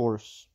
course.